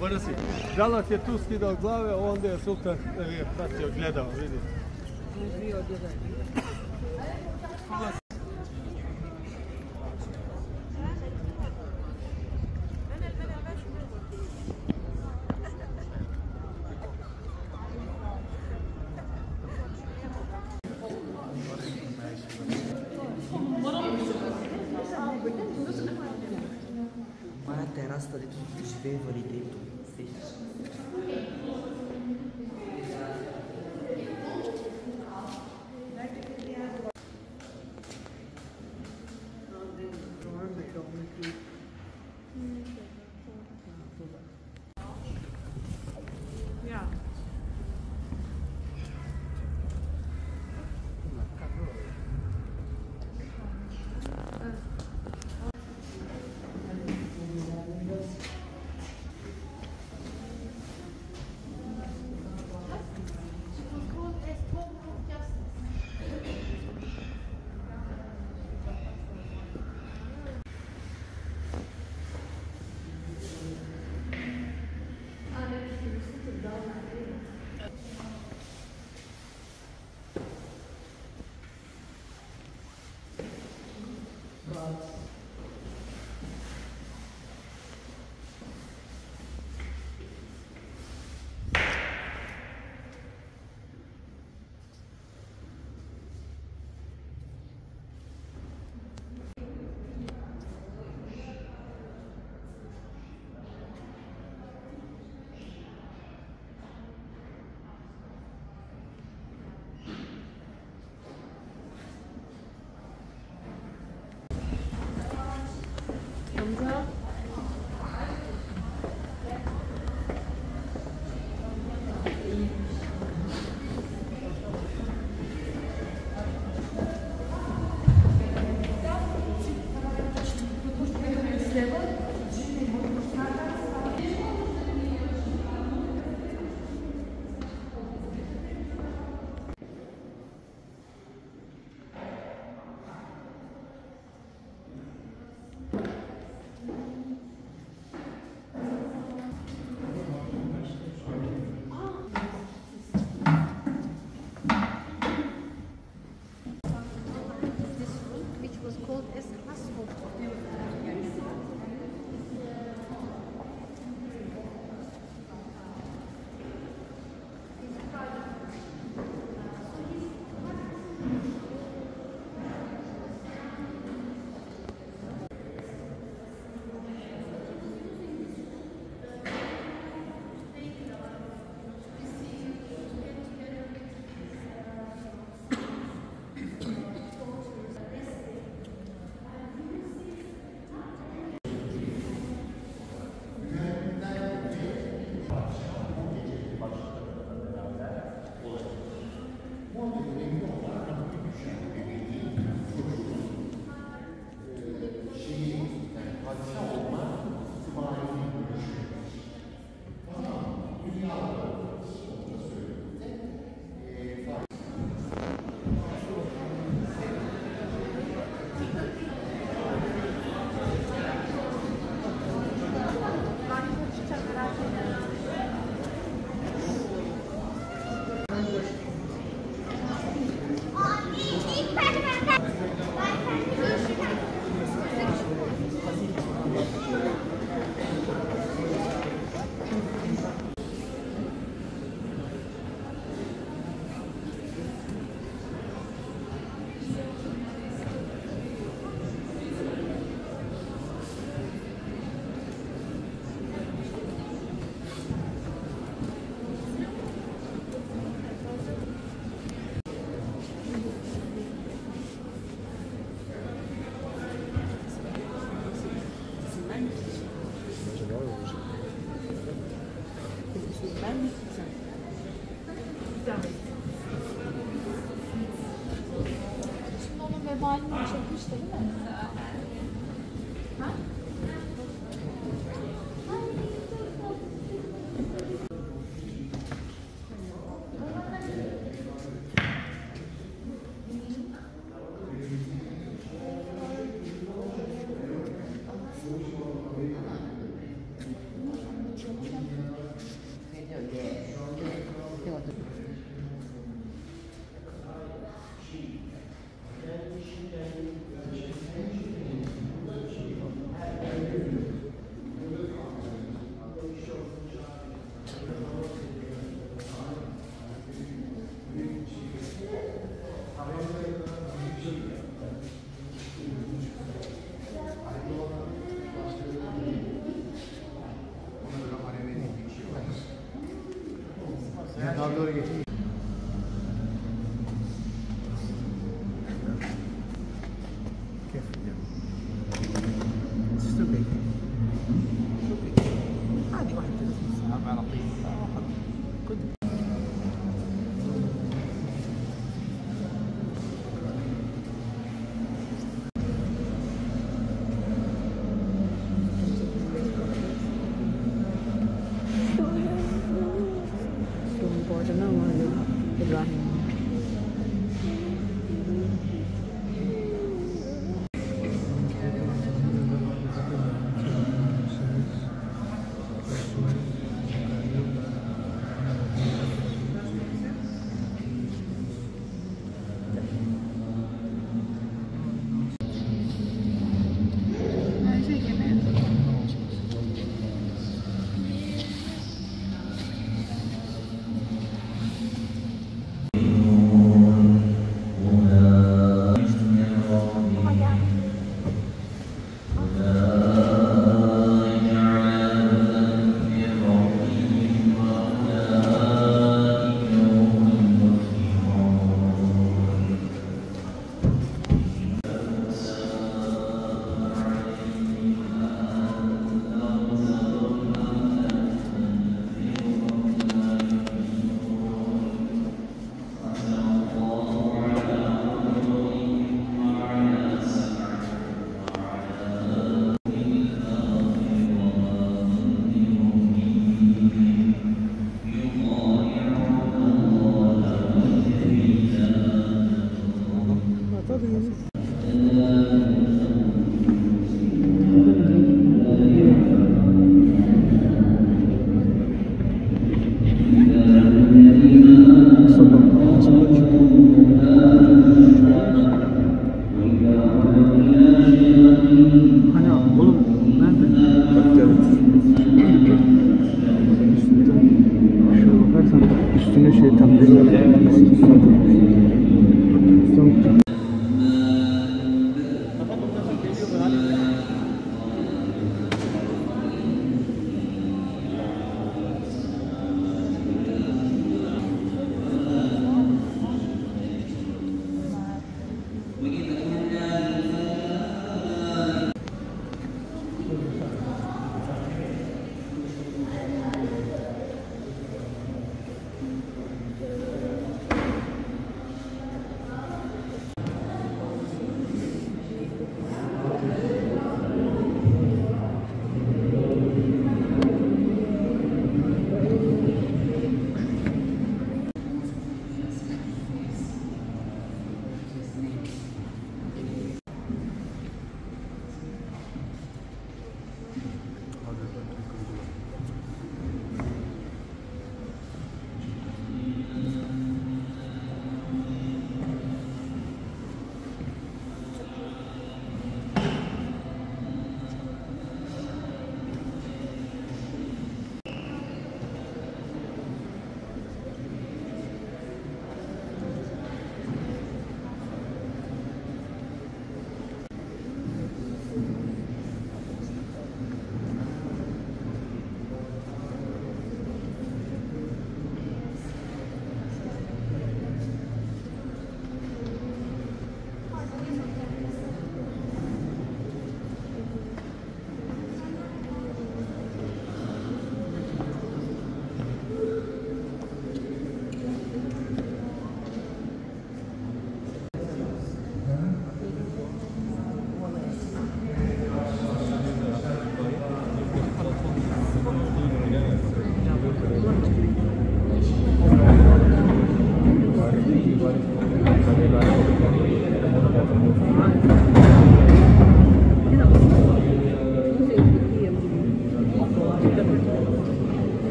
brzi. Žalac je tu skidao glave, onda je sultan e, je pratio, gledao, vidi.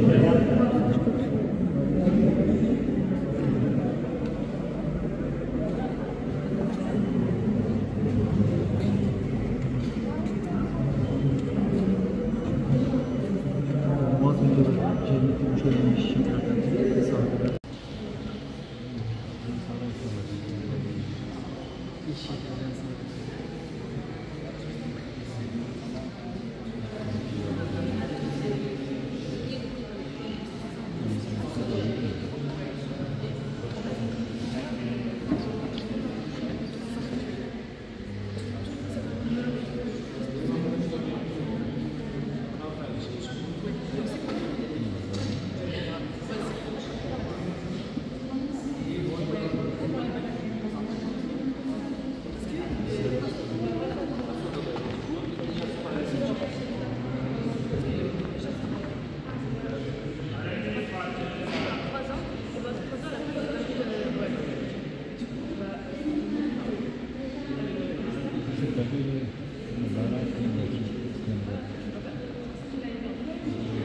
Sunday. すいません。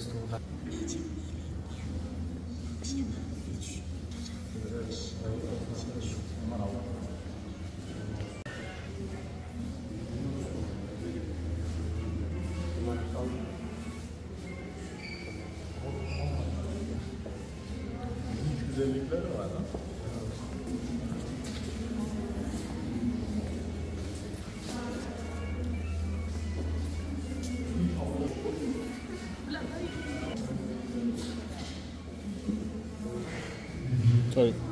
Hristoğlu'da. Güzellikleri var ama. clothes.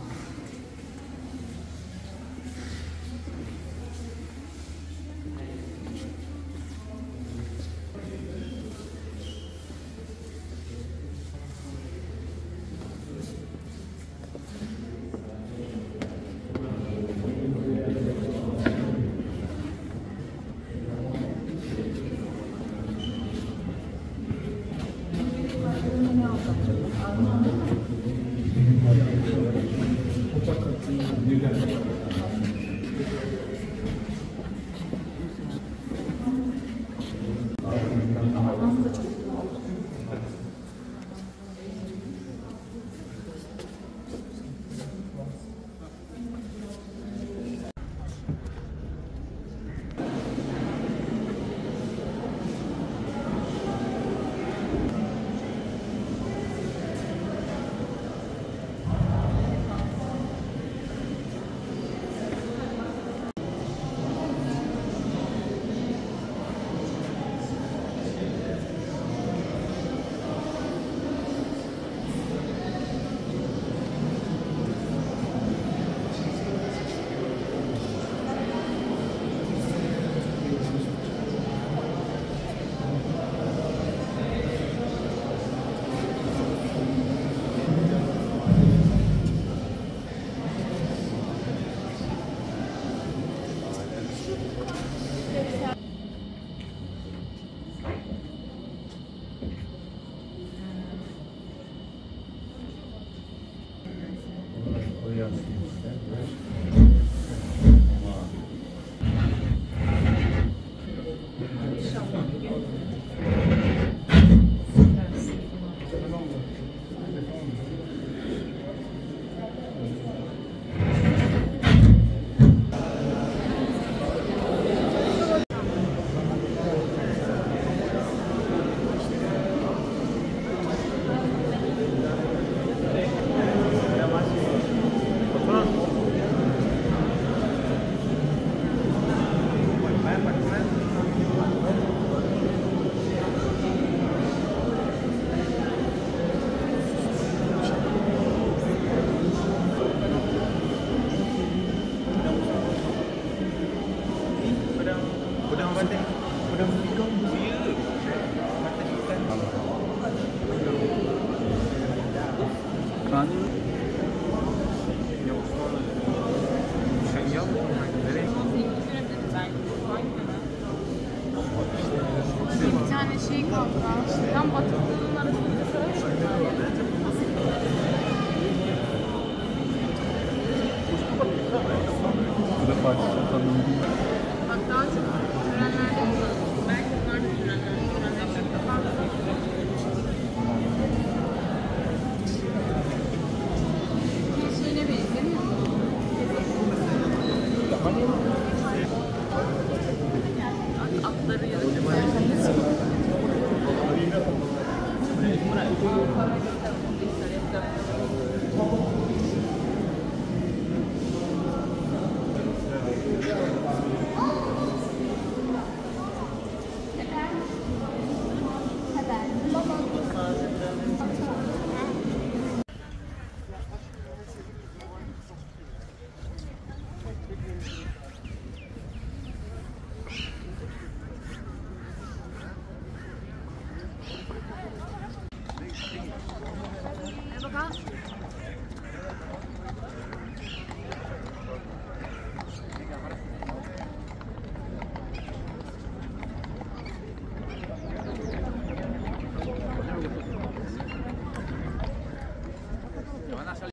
嗯。